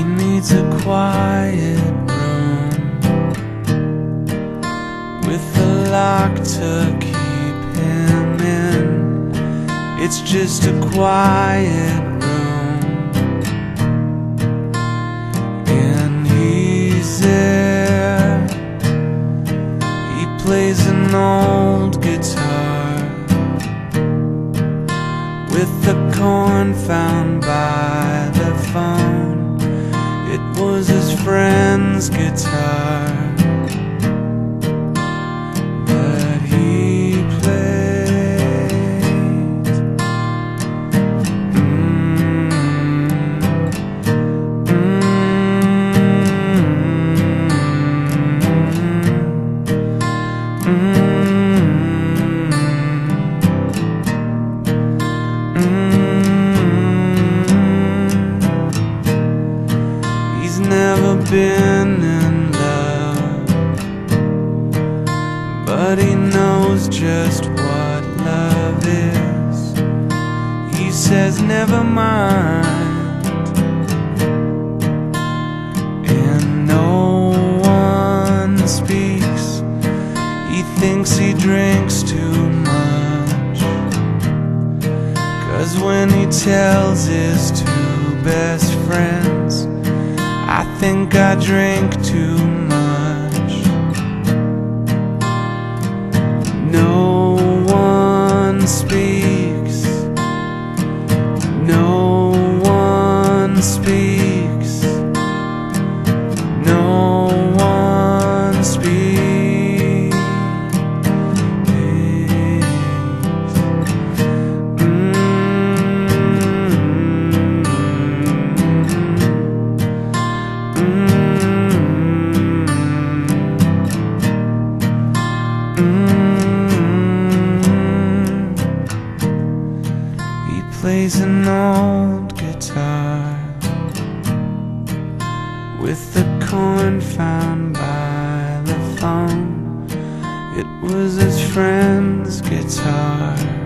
He needs a quiet room With a lock to keep him in. It's just a quiet room. And he's there. He plays an old guitar With a corn found by friend's guitar. But he played. Mm, He's never been he knows just what love is. He says, Never mind, and no one speaks. He thinks he drinks too much. Cause when he tells his two best friends, I think I drink too much. Plays an old guitar with the coin found by the phone. It was his friend's guitar.